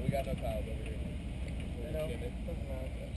we got no clouds over here. No, Extend it. doesn't matter.